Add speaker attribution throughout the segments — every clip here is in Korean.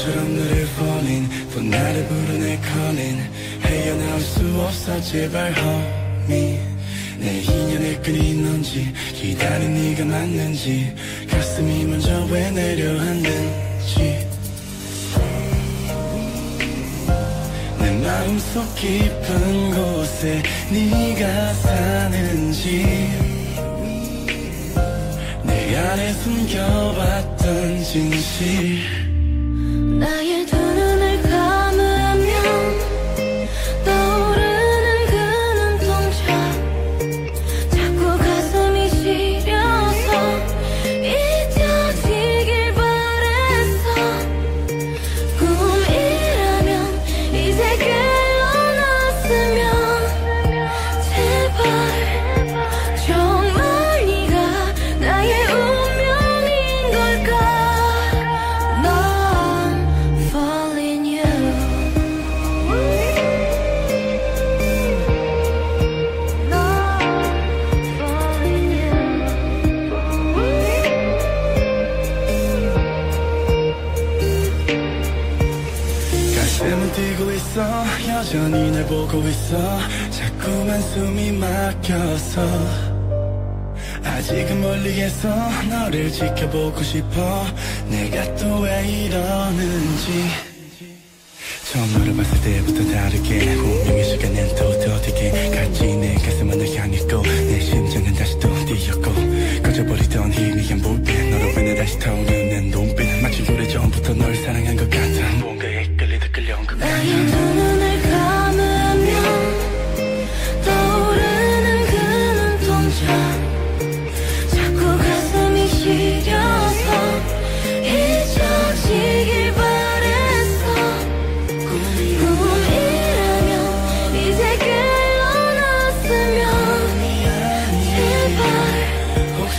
Speaker 1: 바람처럼 너를 또 나를 부르네 calling 헤어나올 수 없어 제발 homie. 내 인연의 끈이 있는지 기다린 네가 맞는지 가슴이 먼저 왜 내려앉는지. 내 마음속 깊은 곳에 네가 사는지. 내 안에 숨겨봤던 진실.
Speaker 2: 나의 두눈
Speaker 1: 가슴은 뛰고 있어. 여전히 날 보고 있어. 자꾸만 숨이 막혀서. 아직은 멀리에서 너를 지켜보고 싶어. 내가 또 왜 이러는지. 처음 너를 봤을 때부터 다르게. 운명의 시간은 또 더디게 갔지 내 가슴은 널 향했고 내 심장은 다시 또 뛰었고. 꺼져버리던 희미한 불빛 너로 인해 다시 타오르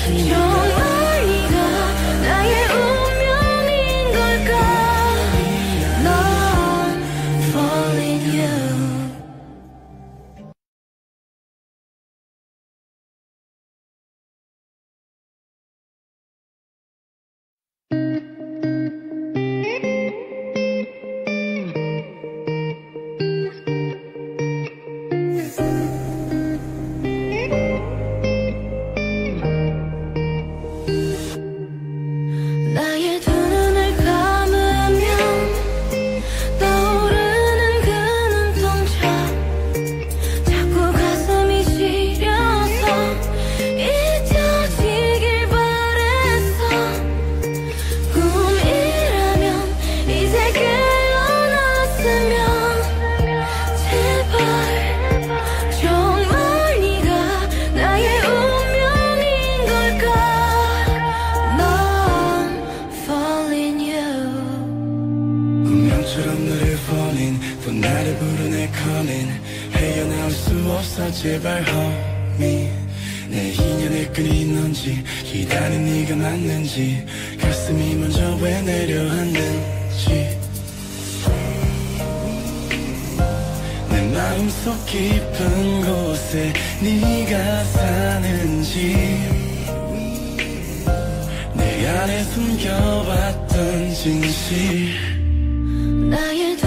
Speaker 2: 제발
Speaker 1: 없어 제발 homie. 내 인연의 끈이 있는지 기다린 네가 맞는지 가슴이 먼저 왜 내려앉는지. 내 마음속 깊은 곳에 네가 사는지. 내 안에 숨겨왔던 진실.
Speaker 2: 나의